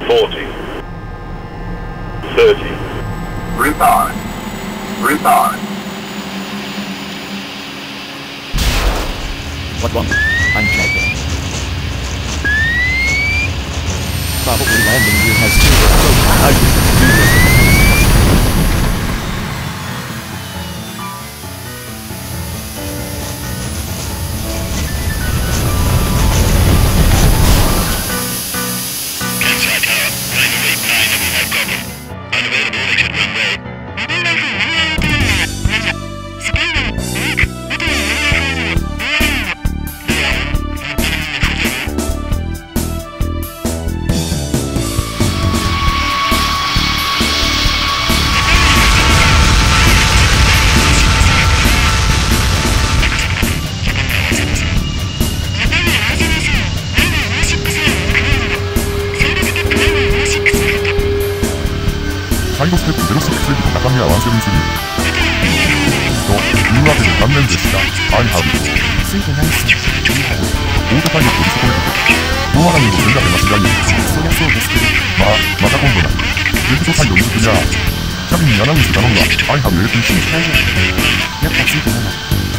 40. 30. Route on. Route on. What one? checking Probably landing gear has zero. How you do this? 高宮ワンセブンスリー。というわけで残念でした。アイハブ。ついてないっすよ。大高いを取り損ねて、大洗にも全額間違いない。そりゃそうですけど。まあ、また今度な。レフトサイドにクリア。キャビンにアナウンス頼むわ。アイハブ APC。大丈夫。やっぱついてなかった。